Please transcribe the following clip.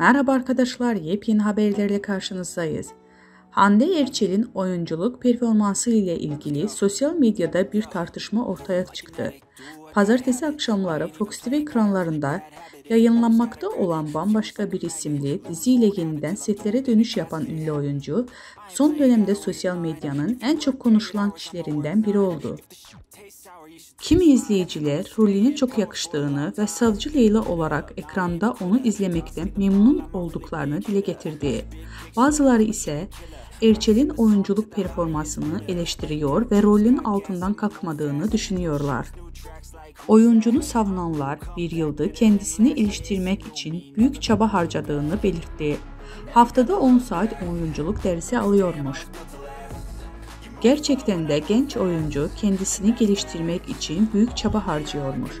Merhaba arkadaşlar, yepyeni haberlerle karşınızdayız. Hande Erçel'in oyunculuk performansı ile ilgili sosyal medyada bir tartışma ortaya çıktı. Pazartesi akşamları Fox TV ekranlarında yayınlanmakta olan Bambaşka Bir isimli diziyle yeniden setlere dönüş yapan ünlü oyuncu, son dönemde sosyal medyanın en çok konuşulan kişilerinden biri oldu. Kimi izleyiciler rolünün çok yakıştığını ve Savcı Leyla olarak ekranda onu izlemekten memnun olduklarını dile getirdi. Bazıları ise Erçel'in oyunculuk performansını eleştiriyor ve rolün altından kalkmadığını düşünüyorlar. Oyuncunu savunanlar bir yılda kendisini iliştirmek için büyük çaba harcadığını belirtti. Haftada 10 saat oyunculuk dersi alıyormuş. Gerçekten de genç oyuncu kendisini geliştirmek için büyük çaba harcıyormuş.